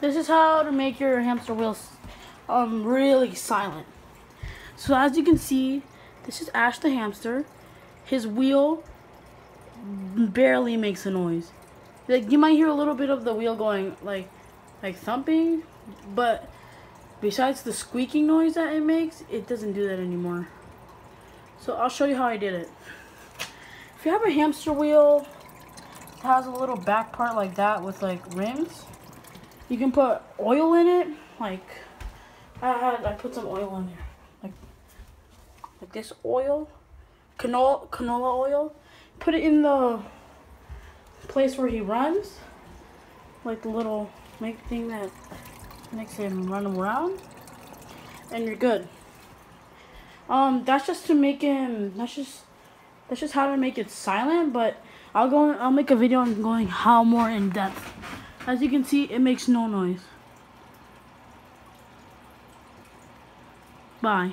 This is how to make your hamster wheels um really silent. So as you can see, this is Ash the hamster. His wheel barely makes a noise. Like you might hear a little bit of the wheel going like like thumping, but besides the squeaking noise that it makes, it doesn't do that anymore. So I'll show you how I did it. If you have a hamster wheel, it has a little back part like that with like rims. You can put oil in it, like I had I put some oil in there, like like this oil, canola canola oil. Put it in the place where he runs, like the little make thing that makes him run around, and you're good. Um, that's just to make him. That's just that's just how to make it silent. But I'll go. I'll make a video on going how more in depth. As you can see, it makes no noise. Bye.